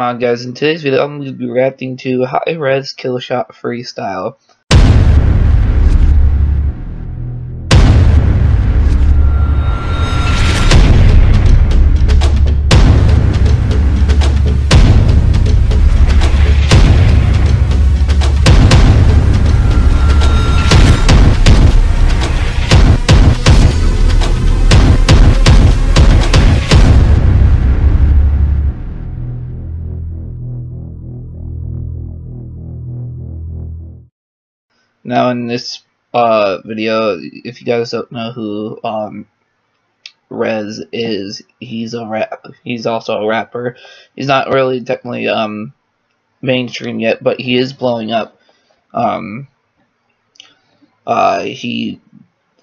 on guys in today's video I'm going to be reacting to Hi-Rez killshot freestyle Now in this uh, video, if you guys don't know who um, Rez is, he's a rap. He's also a rapper. He's not really technically um, mainstream yet, but he is blowing up. Um, uh, he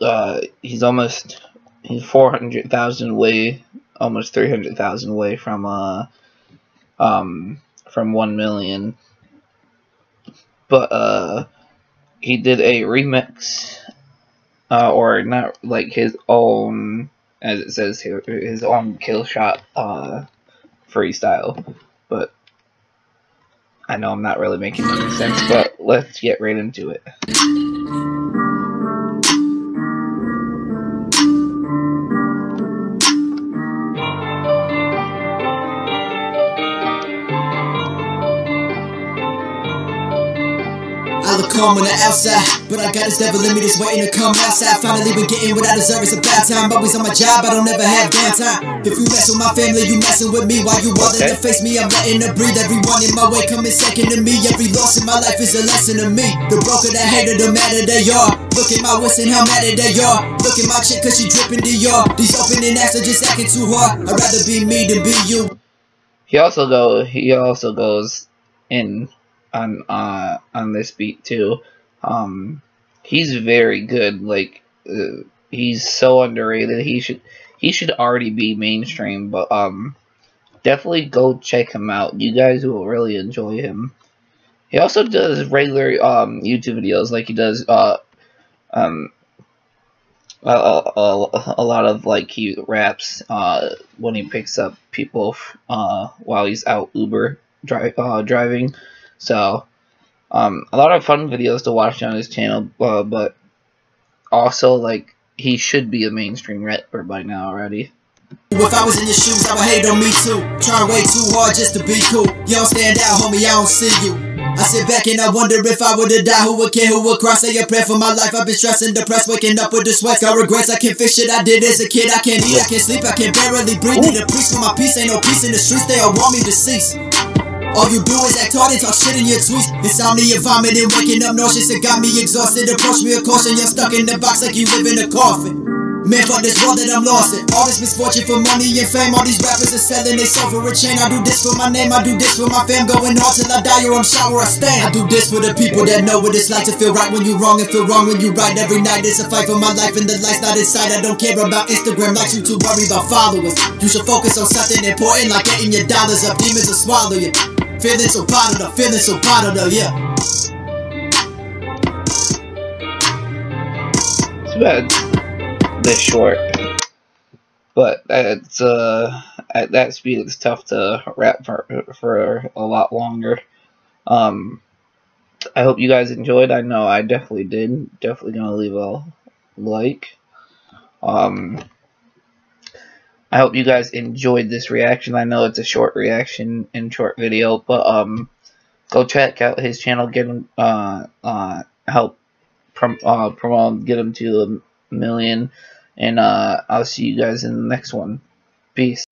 uh, he's almost he's four hundred thousand away, almost three hundred thousand away from uh um from one million. But uh he did a remix, uh, or not like his own, as it says here, his own kill shot uh, freestyle. But I know I'm not really making any sense, but let's get right into it. I look calm on the outside, but I got this devil in me that's waiting to come outside. Finally been getting what I deserve, it's about time. Always on my job, I don't ever have downtime. If you mess with my family, you messing with me. While you walling okay. to face me, I'm letting her breathe. Everyone in my way coming second to me. Every loss in my life is a lesson to me. The broker, the hater, the madder they are. Look at my wits and how mad they are. Look at my chick cause she dripping Dior. These opening acts are just acting too hard. I'd rather be me than be you. He also go. He also goes in on uh on this beat too. Um, he's very good. Like uh, he's so underrated. He should he should already be mainstream. But um, definitely go check him out. You guys will really enjoy him. He also does regular um YouTube videos. Like he does uh um a, a, a, lot of like he raps uh when he picks up people uh while he's out Uber drive uh driving so, um, a lot of fun videos to watch on his channel, uh, but also, like, he should be a mainstream rapper by now already. If I was in your shoes, I would hate on me too. Trying way too hard just to be cool. You don't stand out, homie, I don't see you. I sit back and I wonder if I were to die, who would care, who would cry, say a prayer for my life. I've been stressed and depressed, waking up with the sweat, got regrets. I can't fix shit I did as a kid. I can't eat, I can't sleep, I can't barely breathe. Need a priest for my peace, ain't no peace in the streets. They all want me to cease. All you do is act hard and talk shit in your tweets. Insomnia, vomiting, waking up nauseous. It got me exhausted. Approach me a caution. You're stuck in the box like you live in a coffin. Man, fuck this world that I'm lost in. All this misfortune for money and fame. All these rappers are selling they soul for a chain. I do this for my name. I do this for my fam. Going hard till I die or I'm shot where I stand. I do this for the people that know what it's like to feel right when you're wrong and feel wrong when you're right. Every night it's a fight for my life and the light's not inside. I don't care about Instagram like you too worry about followers. You should focus on something important like getting your dollars up. Demons will swallow you. Feeling so proud of the, feeling so proud of the, yeah. Too bad this short, but it's uh at that speed it's tough to rap for for a lot longer. Um, I hope you guys enjoyed. I know I definitely did. Definitely gonna leave a like. Um, I hope you guys enjoyed this reaction. I know it's a short reaction and short video, but um, go check out his channel. Get him uh uh help prom uh promote get him to a million, and uh I'll see you guys in the next one. Peace.